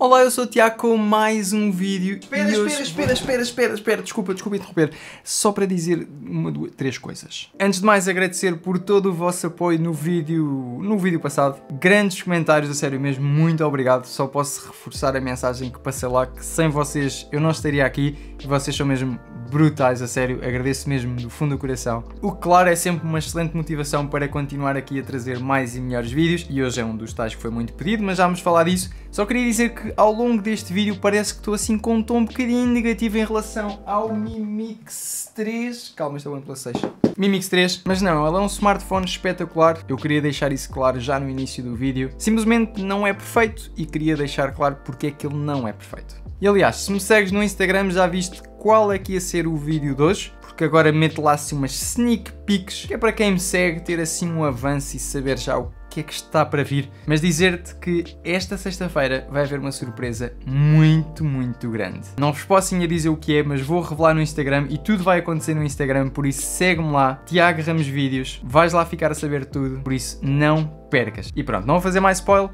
Olá, eu sou o Tiago com mais um vídeo. Espera, espera, hoje espera, espera, espera, espera, desculpa, desculpa interromper. Só para dizer uma, duas, três coisas. Antes de mais, agradecer por todo o vosso apoio no vídeo, no vídeo passado. Grandes comentários, a sério mesmo, muito obrigado. Só posso reforçar a mensagem que passei lá, que sem vocês eu não estaria aqui e vocês são mesmo brutais, a sério. Agradeço mesmo do fundo do coração. O que, claro, é sempre uma excelente motivação para continuar aqui a trazer mais e melhores vídeos e hoje é um dos tais que foi muito pedido, mas já vamos falar disso. Só queria dizer que ao longo deste vídeo parece que estou assim com um tom um bocadinho negativo em relação ao Mi Mix 3. Calma, isto o OnePlus 6. Mi Mix 3, mas não, ele é um smartphone espetacular. Eu queria deixar isso claro já no início do vídeo. Simplesmente não é perfeito e queria deixar claro porque é que ele não é perfeito. E aliás, se me segues no Instagram já viste qual é que ia ser o vídeo de hoje, porque agora meto lá assim umas sneak peeks, que é para quem me segue ter assim um avanço e saber já o que é que está para vir. Mas dizer-te que esta sexta-feira vai haver uma surpresa muito, muito grande. Não vos posso ainda dizer o que é, mas vou revelar no Instagram e tudo vai acontecer no Instagram, por isso segue-me lá, Tiago Ramos Vídeos, vais lá ficar a saber tudo, por isso não percas. E pronto, não vou fazer mais spoiler,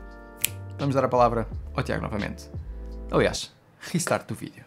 vamos dar a palavra ao Tiago novamente. Aliás, restart do vídeo.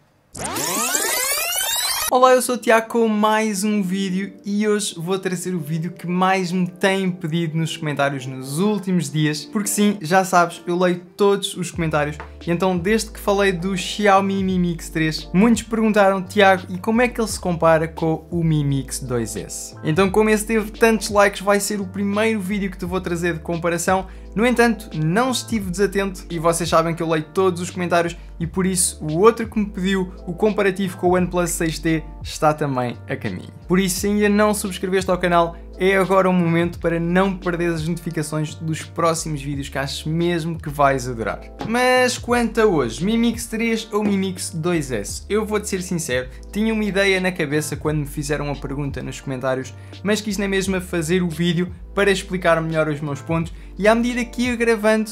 Olá, eu sou o Tiago com mais um vídeo e hoje vou trazer o vídeo que mais me têm pedido nos comentários nos últimos dias, porque sim, já sabes, eu leio todos os comentários e então desde que falei do Xiaomi Mi Mix 3, muitos perguntaram, Tiago, e como é que ele se compara com o Mi Mix 2S? Então como esse teve tantos likes, vai ser o primeiro vídeo que te vou trazer de comparação, no entanto, não estive desatento e vocês sabem que eu leio todos os comentários e por isso o outro que me pediu o comparativo com o OnePlus 6T está também a caminho. Por isso, se ainda não subscreveste ao canal, é agora o momento para não perder as notificações dos próximos vídeos que acho mesmo que vais adorar. Mas quanto a hoje, Mi Mix 3 ou Mi Mix 2S? Eu vou-te ser sincero, tinha uma ideia na cabeça quando me fizeram a pergunta nos comentários, mas quis na mesma fazer o vídeo para explicar melhor os meus pontos e à medida que ia gravando,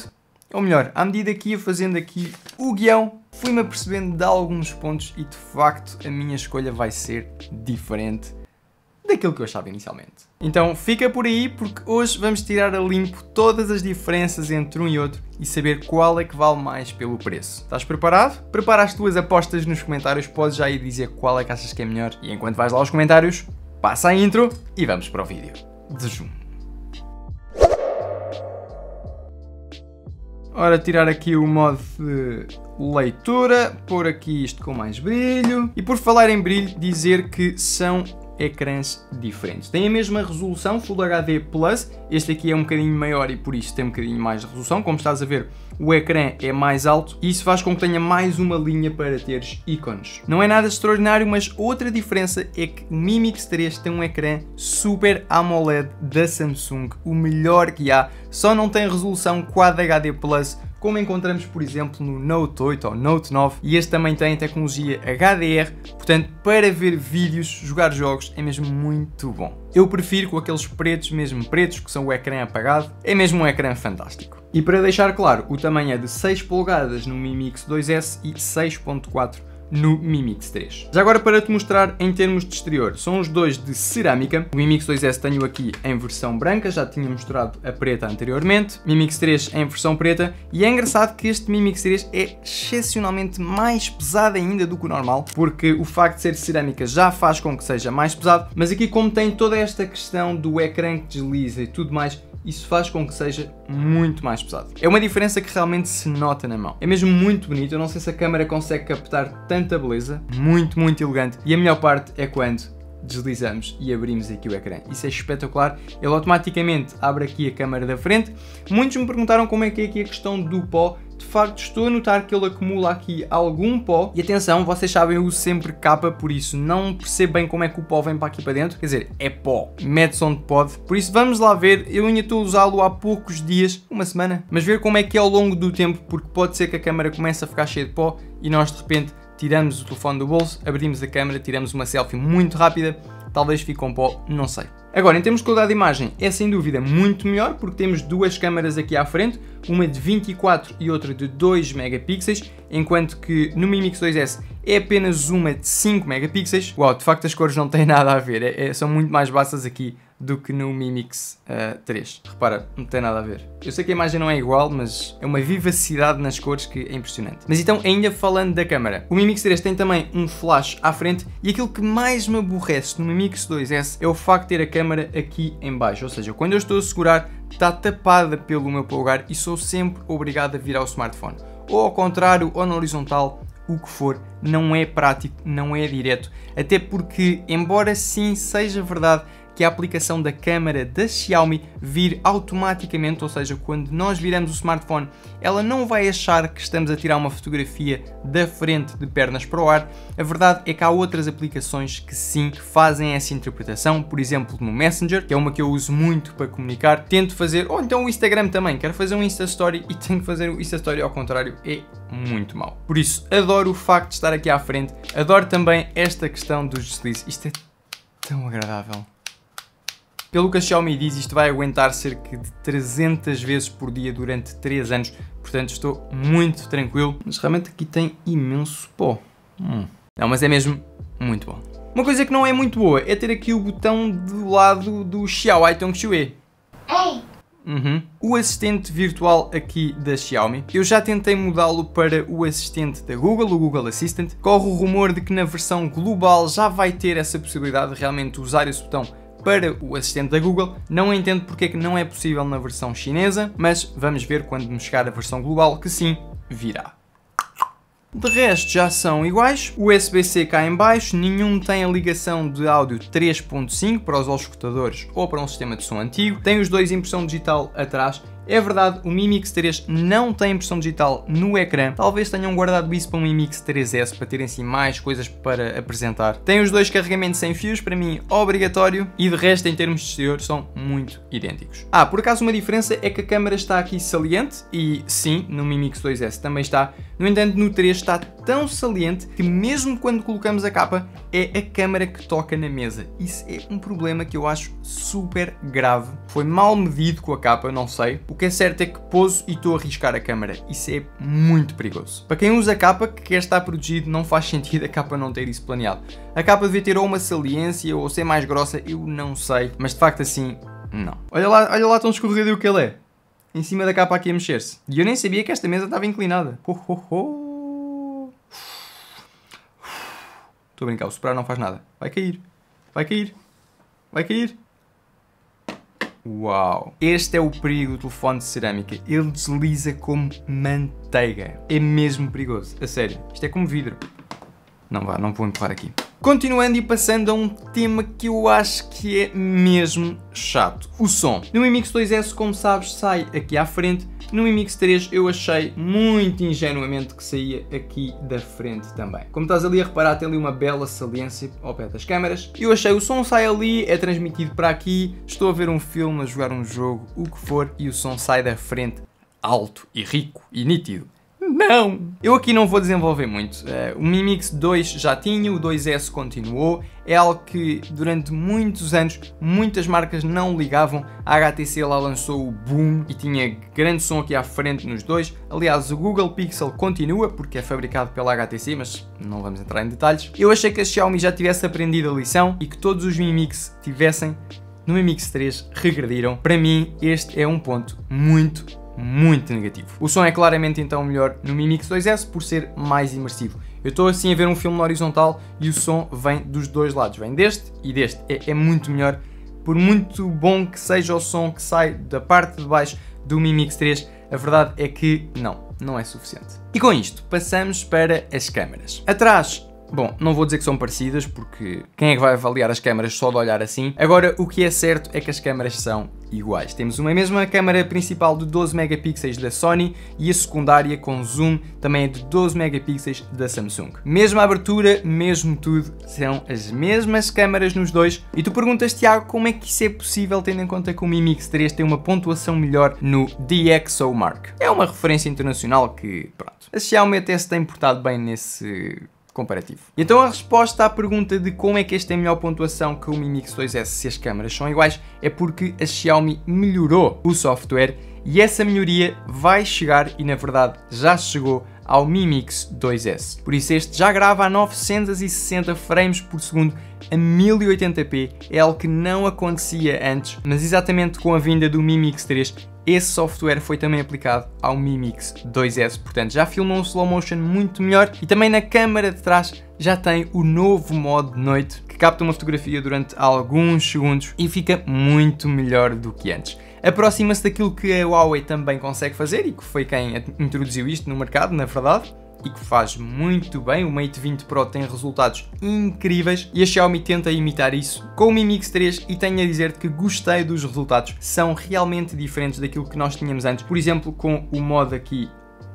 ou melhor, à medida que ia fazendo aqui o guião, fui-me apercebendo de alguns pontos e de facto a minha escolha vai ser diferente daquilo que eu achava inicialmente. Então fica por aí porque hoje vamos tirar a limpo todas as diferenças entre um e outro e saber qual é que vale mais pelo preço. Estás preparado? Prepara as tuas apostas nos comentários, podes já ir dizer qual é que achas que é melhor. E enquanto vais lá aos comentários, passa a intro e vamos para o vídeo. De zoom. Ora, tirar aqui o modo de leitura, pôr aqui isto com mais brilho. E por falar em brilho, dizer que são ecrãs diferentes. Tem a mesma resolução Full HD Plus, este aqui é um bocadinho maior e por isso tem um bocadinho mais resolução. Como estás a ver, o ecrã é mais alto e isso faz com que tenha mais uma linha para teres ícones. Não é nada extraordinário, mas outra diferença é que o Mi Mix 3 tem um ecrã Super AMOLED da Samsung, o melhor que há, só não tem resolução Quad HD Plus como encontramos, por exemplo, no Note 8 ou Note 9, e este também tem tecnologia HDR, portanto, para ver vídeos, jogar jogos, é mesmo muito bom. Eu prefiro com aqueles pretos, mesmo pretos, que são o ecrã apagado, é mesmo um ecrã fantástico. E para deixar claro, o tamanho é de 6 polegadas no Mi Mix 2S e 6.4 no Mi Mix 3. Já agora para te mostrar em termos de exterior, são os dois de cerâmica. O Mi Mix 2S tenho aqui em versão branca, já tinha mostrado a preta anteriormente. Mi Mix 3 em versão preta e é engraçado que este Mi Mix 3 é excepcionalmente mais pesado ainda do que o normal, porque o facto de ser cerâmica já faz com que seja mais pesado, mas aqui como tem toda esta questão do ecrã que desliza e tudo mais, isso faz com que seja muito mais pesado. É uma diferença que realmente se nota na mão. É mesmo muito bonito, eu não sei se a câmera consegue captar tanta beleza, muito, muito elegante. E a melhor parte é quando deslizamos e abrimos aqui o ecrã. Isso é espetacular. Ele automaticamente abre aqui a câmera da frente. Muitos me perguntaram como é que é aqui a questão do pó. Facto, estou a notar que ele acumula aqui algum pó. E atenção, vocês sabem, eu uso sempre capa, por isso não percebo bem como é que o pó vem para aqui para dentro. Quer dizer, é pó. Mede-se onde pode. Por isso, vamos lá ver. Eu ainda estou a usá-lo há poucos dias, uma semana. Mas ver como é que é ao longo do tempo, porque pode ser que a câmera comece a ficar cheia de pó e nós de repente tiramos o telefone do bolso, abrimos a câmera, tiramos uma selfie muito rápida, talvez fique com pó, não sei. Agora, em termos de qualidade de imagem, é sem dúvida muito melhor, porque temos duas câmaras aqui à frente, uma de 24 e outra de 2 megapixels, enquanto que no Mi Mix 2S é apenas uma de 5 megapixels. Uau, de facto as cores não têm nada a ver, é- é- são muito mais baixas aqui do que no Mi Mix uh, 3. Repara, não tem nada a ver. Eu sei que a imagem não é igual, mas é uma vivacidade nas cores que é impressionante. Mas então, ainda falando da câmera, o Mi Mix 3 tem também um flash à frente e aquilo que mais me aborrece no Mi Mix 2S é o facto de ter a câmera aqui em baixo, ou seja, quando eu estou a segurar está tapada pelo meu polegar e sou sempre obrigado a virar o smartphone. Ou ao contrário, ou na horizontal, o que for, não é prático, não é direto. Até porque, embora sim seja verdade que a aplicação da câmera da Xiaomi vir automaticamente, ou seja, quando nós viramos o smartphone, ela não vai achar que estamos a tirar uma fotografia da frente de pernas para o ar. A verdade é que há outras aplicações que sim fazem essa interpretação, por exemplo, no Messenger, que é uma que eu uso muito para comunicar. Tento fazer, ou então o Instagram também, quero fazer um Insta Story e tenho que fazer o Insta Story ao contrário, é muito mal. Por isso, adoro o facto de estar aqui à frente, adoro também esta questão dos deslizes. Isto é tão agradável. Pelo que a Xiaomi diz, isto vai aguentar cerca de 300 vezes por dia durante 3 anos, portanto estou muito tranquilo. Mas realmente aqui tem imenso pó. Hum. Não, mas é mesmo muito bom. Uma coisa que não é muito boa é ter aqui o botão do lado do Xiaomi Tongshui. Ei! Uhum. O assistente virtual aqui da Xiaomi, eu já tentei mudá-lo para o assistente da Google, o Google Assistant. Corre o rumor de que na versão global já vai ter essa possibilidade de realmente usar esse botão para o assistente da Google. Não entendo porque é que não é possível na versão chinesa, mas vamos ver quando me chegar a versão global que sim, virá. De resto já são iguais, USB-C cá em baixo, nenhum tem a ligação de áudio 3.5 para os auscultadores ou para um sistema de som antigo, tem os dois impressão digital atrás é verdade, o Mi Mix 3 não tem impressão digital no ecrã, talvez tenham guardado isso para um Mi Mix 3S para terem assim mais coisas para apresentar. Tem os dois carregamentos sem fios, para mim obrigatório, e de resto em termos de exterior são muito idênticos. Ah, por acaso uma diferença é que a câmera está aqui saliente, e sim, no Mi Mix 2S também está, no entanto no 3 está tão saliente que mesmo quando colocamos a capa, é a câmera que toca na mesa. Isso é um problema que eu acho super grave. Foi mal medido com a capa, não sei. O que é certo é que pouso e estou a arriscar a câmera. Isso é muito perigoso. Para quem usa a capa, que quer estar protegido, não faz sentido a capa não ter isso planeado. A capa devia ter ou uma saliência ou ser mais grossa, eu não sei. Mas de facto assim, não. Olha lá, olha lá tão escorregadio que ele é. Em cima da capa aqui a mexer-se. E eu nem sabia que esta mesa estava inclinada. Ho, ho. Estou a brincar, o soprar não faz nada. Vai cair. Vai cair. Vai cair. Uau! Este é o perigo do telefone de cerâmica. Ele desliza como manteiga. É mesmo perigoso. A sério. Isto é como vidro. Não vá, não vou empurrar aqui. Continuando e passando a um tema que eu acho que é mesmo chato. O som. No Mi Mix 2S, como sabes, sai aqui à frente no Mi Mix 3 eu achei muito ingenuamente que saía aqui da frente também. Como estás ali a reparar, tem ali uma bela saliência ao pé das câmaras. Eu achei o som sai ali, é transmitido para aqui, estou a ver um filme, a jogar um jogo, o que for, e o som sai da frente alto e rico e nítido. Não! Eu aqui não vou desenvolver muito. Uh, o Mi Mix 2 já tinha, o 2S continuou. É algo que durante muitos anos muitas marcas não ligavam. A HTC lá lançou o Boom e tinha grande som aqui à frente nos dois. Aliás, o Google Pixel continua porque é fabricado pela HTC, mas não vamos entrar em detalhes. Eu achei que a Xiaomi já tivesse aprendido a lição e que todos os Mi Mix tivessem no Mi Mix 3 regrediram. Para mim, este é um ponto muito, muito negativo. O som é claramente então melhor no Mi Mix 2S por ser mais imersivo. Eu estou assim a ver um filme na horizontal e o som vem dos dois lados, vem deste e deste. É, é muito melhor, por muito bom que seja o som que sai da parte de baixo do Mi Mix 3, a verdade é que não, não é suficiente. E com isto, passamos para as câmaras. Atrás Bom, não vou dizer que são parecidas porque quem é que vai avaliar as câmaras só de olhar assim? Agora, o que é certo é que as câmaras são iguais. Temos uma mesma câmera principal de 12 megapixels da Sony e a secundária com zoom também é de 12 megapixels da Samsung. Mesma abertura, mesmo tudo, são as mesmas câmaras nos dois. E tu perguntas, Tiago, como é que isso é possível tendo em conta que o Mi Mix 3 tem uma pontuação melhor no DxOMark? É uma referência internacional que, pronto, a Xiaomi até se tem portado bem nesse comparativo. Então a resposta à pergunta de como é que este tem melhor pontuação que o Mi Mix 2S se as câmaras são iguais é porque a Xiaomi melhorou o software e essa melhoria vai chegar e na verdade já chegou ao Mi Mix 2S. Por isso este já grava a 960 frames por segundo a 1080p, é algo que não acontecia antes, mas exatamente com a vinda do Mi Mix 3 esse software foi também aplicado ao Mi Mix 2S, portanto já filma um slow motion muito melhor e também na câmara de trás já tem o novo modo de noite que capta uma fotografia durante alguns segundos e fica muito melhor do que antes. Aproxima-se daquilo que a Huawei também consegue fazer e que foi quem introduziu isto no mercado, na verdade, e que faz muito bem. O Mate 20 Pro tem resultados incríveis e a Xiaomi tenta imitar isso com o Mi Mix 3 e tenho a dizer que gostei dos resultados. São realmente diferentes daquilo que nós tínhamos antes. Por exemplo, com o modo aqui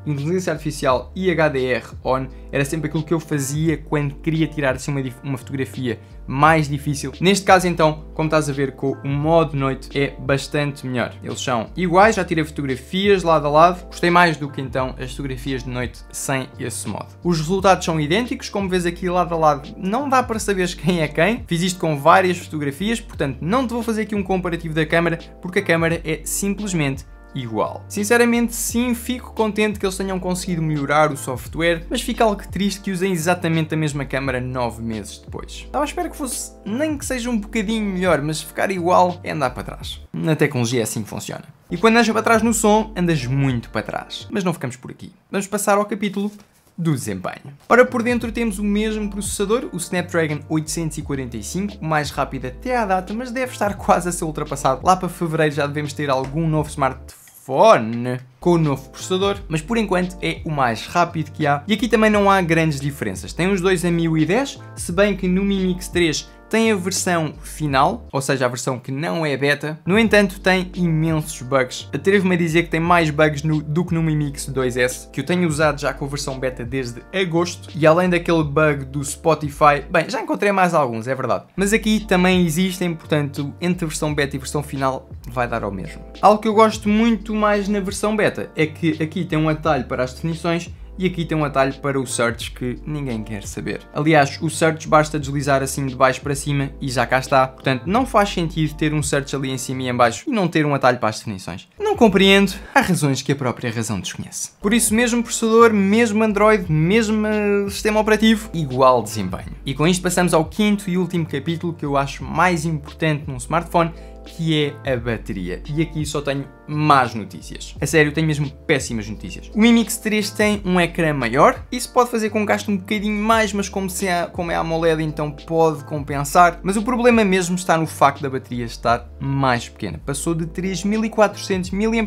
inteligência artificial e HDR on era sempre aquilo que eu fazia quando queria tirar assim uma, uma fotografia mais difícil. Neste caso então, como estás a ver com o modo noite, é bastante melhor. Eles são iguais, já tirei fotografias lado a lado, gostei mais do que então as fotografias de noite sem esse modo. Os resultados são idênticos, como vês aqui lado a lado, não dá para saber quem é quem. Fiz isto com várias fotografias, portanto não te vou fazer aqui um comparativo da câmera, porque a câmera é simplesmente igual. Sinceramente, sim, fico contente que eles tenham conseguido melhorar o software, mas fica algo triste que usem exatamente a mesma câmera 9 meses depois. Estava à espera que fosse, nem que seja um bocadinho melhor, mas ficar igual é andar para trás. Na tecnologia é assim que funciona. E quando andas para trás no som, andas muito para trás. Mas não ficamos por aqui. Vamos passar ao capítulo do desempenho. Ora, por dentro temos o mesmo processador, o Snapdragon 845, o mais rápido até à data, mas deve estar quase a ser ultrapassado. Lá para fevereiro já devemos ter algum novo smartphone iPhone com o novo processador, mas por enquanto é o mais rápido que há. E aqui também não há grandes diferenças. Tem os dois a 1010, se bem que no Mi Mix 3 tem a versão final, ou seja, a versão que não é beta. No entanto, tem imensos bugs. Atrevo-me a dizer que tem mais bugs no, do que no Mi Mix 2S, que eu tenho usado já com a versão beta desde agosto. E além daquele bug do Spotify, bem, já encontrei mais alguns, é verdade. Mas aqui também existem, portanto, entre a versão beta e a versão final vai dar ao mesmo. Algo que eu gosto muito mais na versão beta é que aqui tem um atalho para as definições e aqui tem um atalho para o search que ninguém quer saber. Aliás, o search basta deslizar assim de baixo para cima e já cá está. Portanto, não faz sentido ter um search ali em cima e em baixo e não ter um atalho para as definições. Não compreendo, há razões que a própria razão desconhece. Por isso, mesmo processador, mesmo Android, mesmo sistema operativo, igual desempenho. E com isto passamos ao quinto e último capítulo que eu acho mais importante num smartphone que é a bateria. E aqui só tenho más notícias. A sério, tenho mesmo péssimas notícias. O Mi Mix 3 tem um ecrã maior, isso pode fazer com que gaste um bocadinho mais, mas como, se é, como é AMOLED então pode compensar. Mas o problema mesmo está no facto da bateria estar mais pequena. Passou de 3400 mAh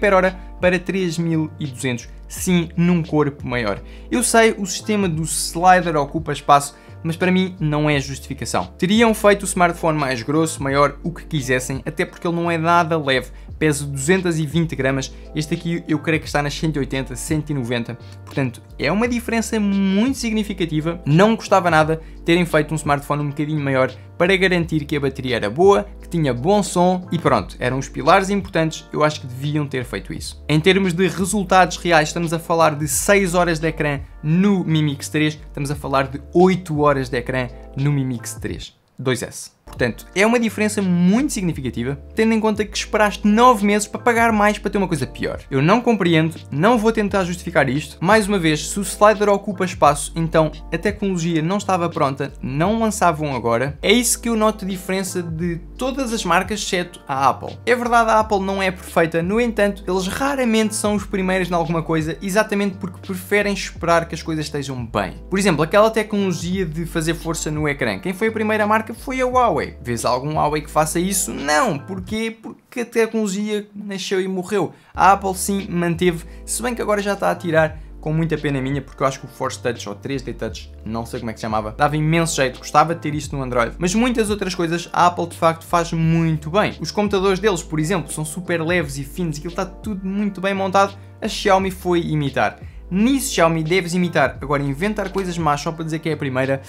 para 3200, sim, num corpo maior. Eu sei, o sistema do slider ocupa espaço, mas para mim não é justificação. Teriam feito o smartphone mais grosso, maior, o que quisessem, até porque ele não é nada leve, pesa 220 gramas, este aqui eu creio que está nas 180, 190, portanto é uma diferença muito significativa, não custava nada terem feito um smartphone um bocadinho maior para garantir que a bateria era boa, que tinha bom som e pronto, eram os pilares importantes, eu acho que deviam ter feito isso. Em termos de resultados reais, estamos a falar de 6 horas de ecrã no Mi Mix 3, estamos a falar de 8 horas de ecrã no Mi Mix 3 2S. Portanto, é uma diferença muito significativa, tendo em conta que esperaste 9 meses para pagar mais para ter uma coisa pior. Eu não compreendo, não vou tentar justificar isto. Mais uma vez, se o slider ocupa espaço, então a tecnologia não estava pronta, não lançavam agora. É isso que eu noto a diferença de todas as marcas, exceto a Apple. É verdade, a Apple não é perfeita, no entanto, eles raramente são os primeiros em alguma coisa, exatamente porque preferem esperar que as coisas estejam bem. Por exemplo, aquela tecnologia de fazer força no ecrã. Quem foi a primeira marca foi a Huawei. Huawei. Vês algum Huawei que faça isso? Não. Porquê? Porque a tecnologia nasceu e morreu. A Apple sim manteve, se bem que agora já está a tirar com muita pena minha, porque eu acho que o Force Touch ou 3D Touch, não sei como é que se chamava, dava imenso jeito, gostava de ter isto no Android. Mas muitas outras coisas a Apple de facto faz muito bem. Os computadores deles, por exemplo, são super leves e finos, aquilo está tudo muito bem montado. A Xiaomi foi imitar. Nisso Xiaomi deves imitar. Agora inventar coisas más só para dizer que é a primeira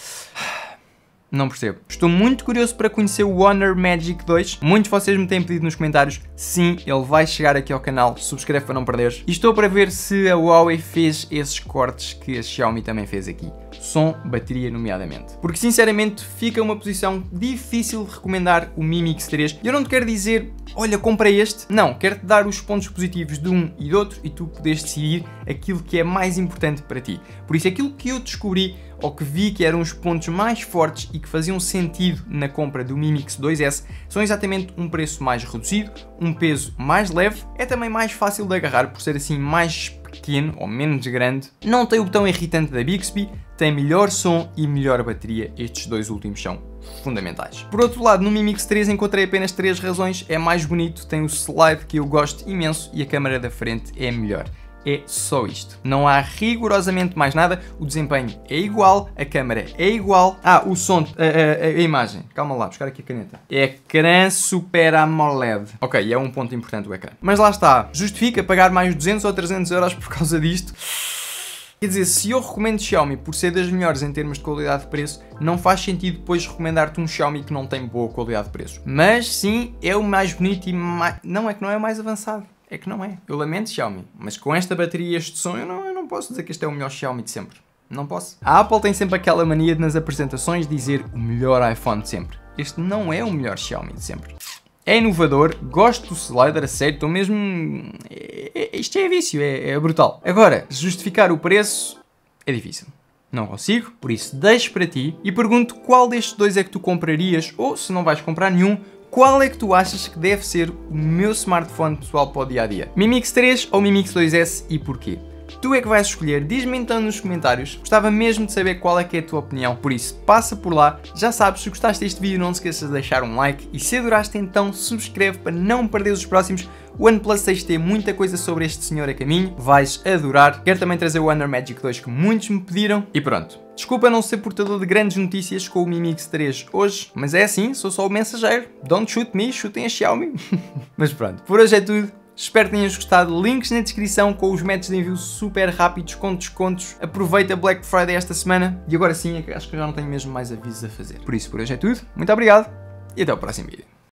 Não percebo. Estou muito curioso para conhecer o Honor Magic 2. Muitos de vocês me têm pedido nos comentários. Sim, ele vai chegar aqui ao canal. Subscreve para não perderes. E estou para ver se a Huawei fez esses cortes que a Xiaomi também fez aqui. Som, bateria, nomeadamente. Porque sinceramente fica uma posição difícil de recomendar o Mi Mix 3. Eu não te quero dizer, olha, compra este. Não, quero-te dar os pontos positivos de um e do outro e tu podes decidir aquilo que é mais importante para ti. Por isso, aquilo que eu descobri ou que vi que eram os pontos mais fortes e que faziam sentido na compra do Mi Mix 2S são exatamente um preço mais reduzido, um peso mais leve, é também mais fácil de agarrar por ser assim mais pequeno ou menos grande, não tem o botão irritante da Bixby, tem melhor som e melhor bateria, estes dois últimos são fundamentais. Por outro lado, no Mi Mix 3 encontrei apenas três razões, é mais bonito, tem o slide que eu gosto imenso e a câmera da frente é melhor é só isto. Não há rigorosamente mais nada, o desempenho é igual, a câmera é igual. Ah, o som, a, a, a imagem, calma lá, buscar aqui a caneta. Ecrã Super AMOLED. Ok, é um ponto importante o ecrã. Mas lá está, justifica pagar mais 200 ou 300 euros por causa disto? Quer dizer, se eu recomendo Xiaomi por ser das melhores em termos de qualidade de preço, não faz sentido depois recomendar-te um Xiaomi que não tem boa qualidade de preço. Mas sim, é o mais bonito e mais... Não é que não é o mais avançado é que não é. Eu lamento Xiaomi, mas com esta bateria e este som eu não, eu não posso dizer que este é o melhor Xiaomi de sempre. Não posso. A Apple tem sempre aquela mania de nas apresentações dizer o melhor iPhone de sempre. Este não é o melhor Xiaomi de sempre. É inovador, gosto do slider, a sério, estou mesmo... É, é, isto é vício, é, é brutal. Agora, justificar o preço é difícil. Não consigo, por isso deixo para ti e pergunto qual destes dois é que tu comprarias ou, se não vais comprar nenhum, qual é que tu achas que deve ser o meu smartphone pessoal para o dia a dia? Mi Mix 3 ou Mi Mix 2S e porquê? Tu é que vais escolher, diz-me então nos comentários. Gostava mesmo de saber qual é que é a tua opinião, por isso passa por lá. Já sabes, se gostaste deste vídeo não te esqueças de deixar um like e se adoraste então subscreve para não perder os próximos. O OnePlus 6T, muita coisa sobre este senhor a caminho, vais adorar. Quero também trazer o Honor Magic 2 que muitos me pediram e pronto. Desculpa não ser portador de grandes notícias com o Mi Mix 3 hoje, mas é assim, sou só o mensageiro. Don't shoot me, chutem a Xiaomi. mas pronto, por hoje é tudo. Espero que tenhas gostado. Links na descrição com os métodos de envio super rápidos com descontos. Aproveita Black Friday esta semana. E agora sim, acho que já não tenho mesmo mais avisos a fazer. Por isso, por hoje é tudo. Muito obrigado e até o próximo vídeo.